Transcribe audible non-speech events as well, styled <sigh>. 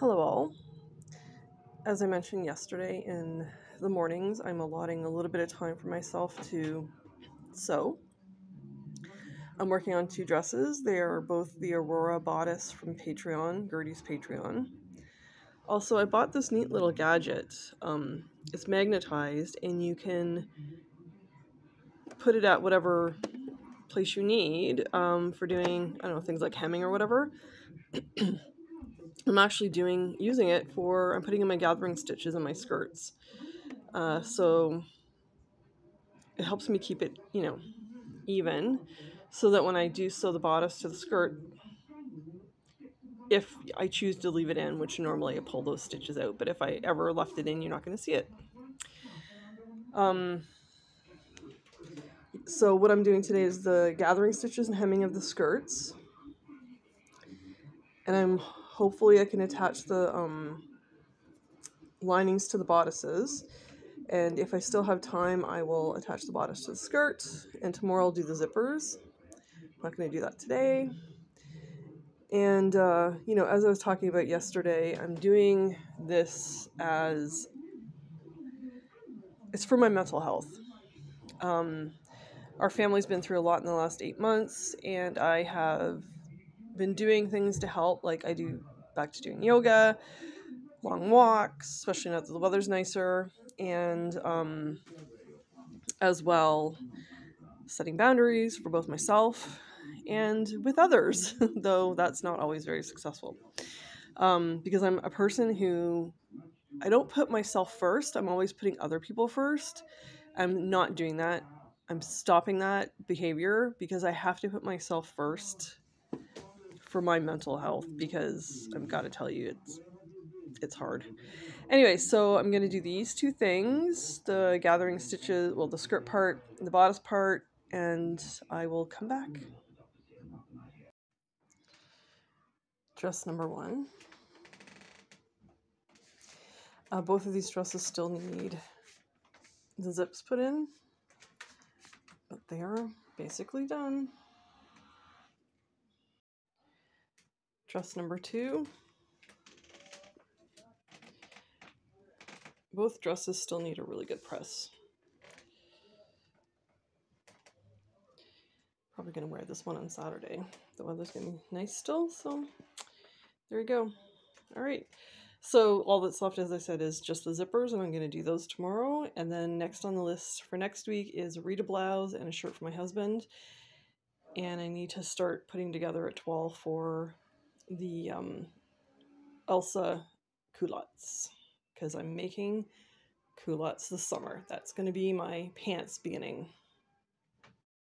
Hello, all. As I mentioned yesterday, in the mornings, I'm allotting a little bit of time for myself to sew. I'm working on two dresses. They are both the Aurora bodice from Patreon, Gertie's Patreon. Also, I bought this neat little gadget. Um, it's magnetized, and you can put it at whatever place you need um, for doing, I don't know, things like hemming or whatever. <clears throat> I'm actually doing using it for I'm putting in my gathering stitches in my skirts. Uh, so it helps me keep it, you know, even so that when I do sew the bodice to the skirt, if I choose to leave it in, which normally I pull those stitches out, but if I ever left it in, you're not going to see it. Um, so what I'm doing today is the gathering stitches and hemming of the skirts. And I'm hopefully I can attach the um, linings to the bodices. And if I still have time, I will attach the bodice to the skirt. And tomorrow I'll do the zippers. I'm not going to do that today. And, uh, you know, as I was talking about yesterday, I'm doing this as it's for my mental health. Um, our family's been through a lot in the last eight months, and I have been doing things to help. Like I do back to doing yoga, long walks, especially now that the weather's nicer, and um, as well setting boundaries for both myself and with others, <laughs> though that's not always very successful. Um, because I'm a person who I don't put myself first, I'm always putting other people first. I'm not doing that. I'm stopping that behavior because I have to put myself first for my mental health because I've got to tell you it's it's hard. Anyway, so I'm going to do these two things, the gathering stitches, well the skirt part, the bodice part, and I will come back. Dress number 1. Uh, both of these dresses still need the zips put in, but they are basically done. Dress number two. Both dresses still need a really good press. Probably going to wear this one on Saturday. The weather's going to be nice still, so there you go. All right. So all that's left, as I said, is just the zippers, and I'm going to do those tomorrow. And then next on the list for next week is a Rita blouse and a shirt for my husband. And I need to start putting together a toile for the um, Elsa culottes because I'm making culottes this summer. That's going to be my pants beginning.